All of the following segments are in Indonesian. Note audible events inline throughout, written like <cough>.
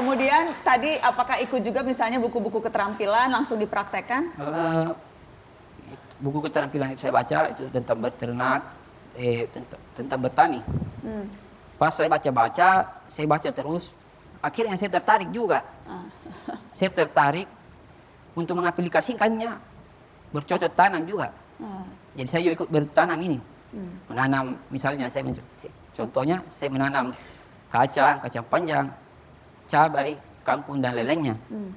kemudian tadi apakah ikut juga misalnya buku-buku keterampilan langsung dipraktekkan? Eh, buku keterampilan itu saya baca itu tentang berternak, eh, tentang, tentang bertani. Hmm. Pas saya baca-baca, saya baca terus, akhirnya saya tertarik juga. Ah. <laughs> Saya tertarik untuk mengaplikasikannya bercocok tanam juga. Ah. Jadi saya juga ikut bertanam ini. Hmm. Menanam misalnya saya- contohnya saya menanam kacang, kacang panjang, cabai, kangkung dan lain-lainnya. Hmm.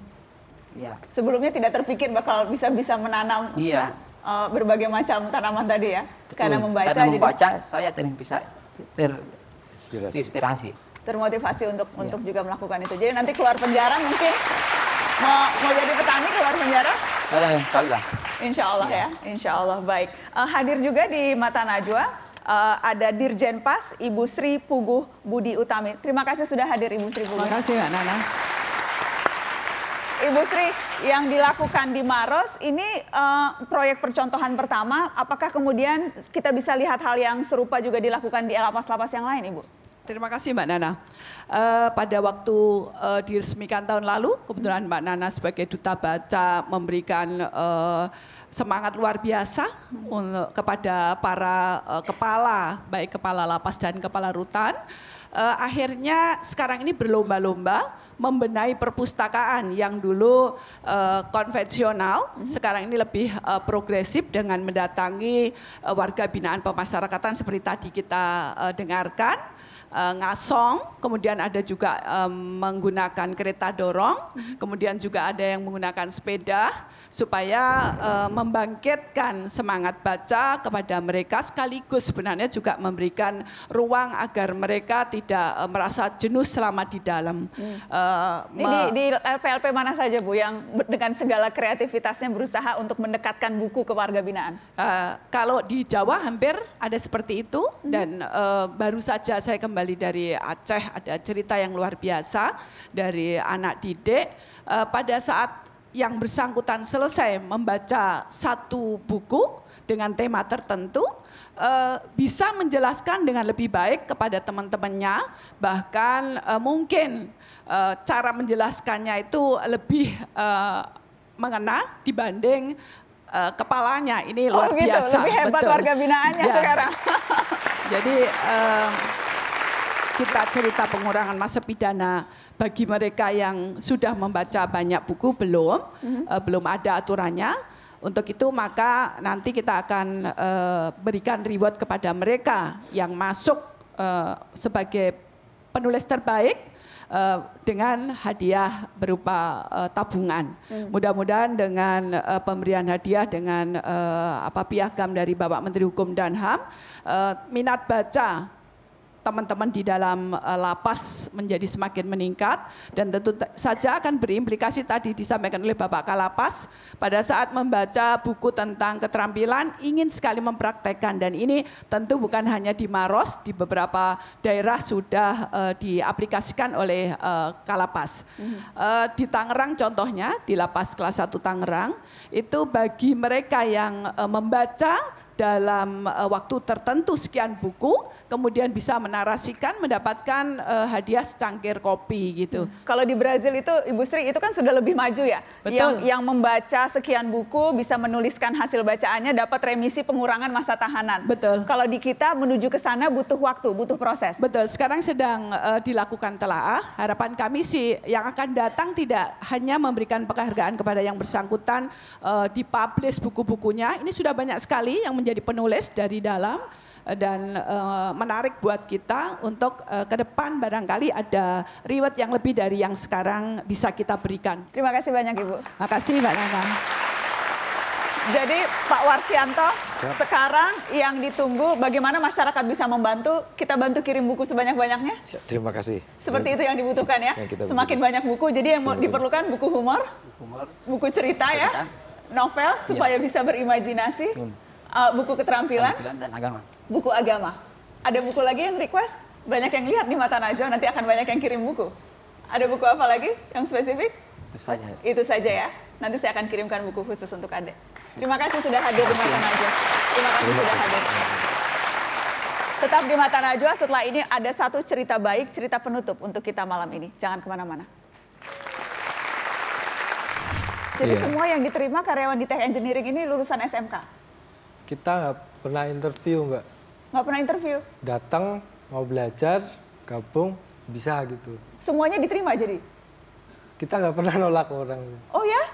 Ya. Sebelumnya tidak terpikir bakal bisa-bisa menanam Iya. eh, berbagai macam tanaman tadi ya. Karena Betul. membaca Karena jadi membaca saya terinspirasi, Inspirasi. terinspirasi. termotivasi untuk Iya. untuk juga melakukan itu. Jadi nanti keluar penjara mungkin mau mau jadi petani keluar penjara? Eh, insya Allah. Insya Allah Iya. ya, insya Allah baik. Eh, hadir juga di Mata Najwa eh, ada Dirjen Pas Ibu Sri Puguh Budi Utami. Terima kasih sudah hadir Ibu Sri Puguh. Terima kasih Mbak Nana. Ibu Sri, yang dilakukan di Maros ini eh, proyek percontohan pertama. Apakah kemudian kita bisa lihat hal yang serupa juga dilakukan di lapas-lapas yang lain, Ibu? Terima kasih Mbak Nana. Eh, pada waktu eh, diresmikan tahun lalu, kebetulan Mbak Nana sebagai duta baca memberikan eh, semangat luar biasa untuk kepada para eh, kepala, baik kepala lapas dan kepala rutan. Eh, akhirnya sekarang ini berlomba-lomba membenahi perpustakaan yang dulu eh, konvensional, sekarang ini lebih eh, progresif dengan mendatangi eh, warga binaan pemasyarakatan seperti tadi kita eh, dengarkan eh, ngasong, kemudian ada juga eh, menggunakan kereta dorong, kemudian juga ada yang menggunakan sepeda supaya eh, membangkitkan semangat baca kepada mereka sekaligus sebenarnya juga memberikan ruang agar mereka tidak eh, merasa jenuh selama di dalam. Eh, Ini me- di, di LPLP mana saja Bu yang dengan segala kreativitasnya berusaha untuk mendekatkan buku ke warga binaan? Eh, kalau di Jawa hampir ada seperti itu dan eh, baru saja saya kembali dari Aceh ada cerita yang luar biasa dari anak didik Eh, pada saat yang bersangkutan selesai membaca satu buku dengan tema tertentu eh, bisa menjelaskan dengan lebih baik kepada teman-temannya bahkan eh, mungkin eh, cara menjelaskannya itu lebih eh, mengena dibanding eh, kepalanya ini luar oh gitu, biasa. lebih hebat betul. warga binaannya Ya, sekarang. <laughs> Jadi kita cerita pengurangan masa pidana bagi mereka yang sudah membaca banyak buku belum, eh, belum ada aturannya. Untuk itu maka nanti kita akan eh, berikan reward kepada mereka yang masuk eh, sebagai penulis terbaik eh, dengan hadiah berupa eh, tabungan. Mudah-mudahan dengan eh, pemberian hadiah dengan eh, apa piagam dari Bapak Menteri Hukum dan HAM, eh, minat baca teman-teman di dalam eh, lapas menjadi semakin meningkat. Dan tentu saja akan berimplikasi tadi disampaikan oleh Bapak Kalapas pada saat membaca buku tentang keterampilan ingin sekali mempraktekkan. Dan ini tentu bukan hanya di Maros di beberapa daerah sudah eh, diaplikasikan oleh eh, Kalapas. Eh, di Tangerang contohnya di lapas kelas 1 Tangerang itu bagi mereka yang eh, membaca dalam eh, waktu tertentu sekian buku, kemudian bisa menarasikan mendapatkan eh, hadiah secangkir kopi gitu. Kalau di Brazil itu Ibu Sri itu kan sudah lebih maju ya. Betul. Yang yang membaca sekian buku bisa menuliskan hasil bacaannya dapat remisi pengurangan masa tahanan. Betul. Kalau di kita menuju ke sana butuh waktu, butuh proses. Betul, sekarang sedang eh, dilakukan telaah. Harapan kami sih yang akan datang tidak hanya memberikan penghargaan kepada yang bersangkutan eh, dipublish buku-bukunya. Ini sudah banyak sekali yang menjadi penulis dari dalam eh, dan eh, menarik buat kita untuk eh, ke depan barangkali ada reward yang lebih dari yang sekarang bisa kita berikan. Terima kasih banyak Ibu. Makasih Mbak Nana. Jadi Pak Warsianto, sekarang yang ditunggu bagaimana masyarakat bisa membantu, kita bantu kirim buku sebanyak-banyaknya. Ya, terima kasih. Seperti itu yang dibutuhkan ya. Yang kita Semakin butuhkan. banyak buku, jadi yang Semakin. diperlukan buku humor, Humor. buku cerita ya, Cerita. novel supaya bisa berimajinasi, uh, buku keterampilan, Keterampilan dan agama. buku agama. Ada buku lagi yang request? Banyak yang lihat di mata Najwa, nanti akan banyak yang kirim buku. Ada buku apa lagi yang spesifik? Itu saja. Itu saja ya. Nanti saya akan kirimkan buku khusus untuk Ade. Terima kasih sudah hadir di Mata Najwa. Terima kasih sudah hadir. Tetap di Mata Najwa, setelah ini ada satu cerita baik, cerita penutup untuk kita malam ini. Jangan ke mana-mana. Jadi Iya. semua yang diterima karyawan di Tech Engineering ini lulusan SMK. Kita nggak pernah interview mbak. Nggak pernah interview. Datang mau belajar, gabung bisa gitu. Semuanya diterima jadi. Kita nggak pernah nolak orang. Oh ya?